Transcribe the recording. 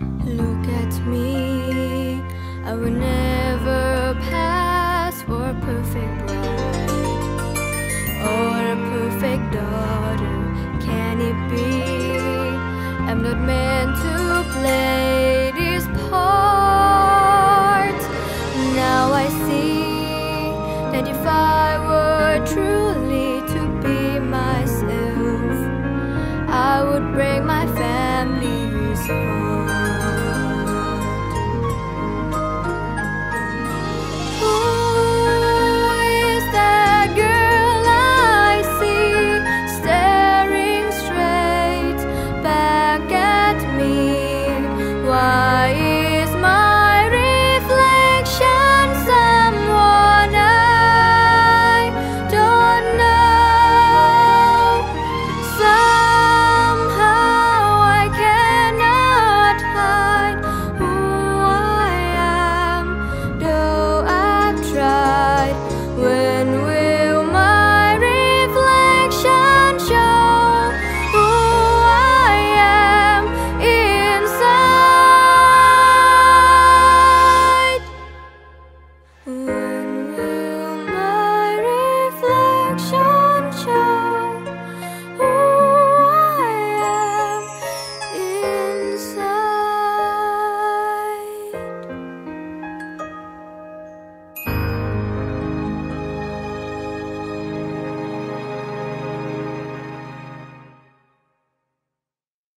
Look at me, I will never pass for a perfect bride or a perfect daughter. Can it be? I'm not meant to play this part. Now I see that if I were true.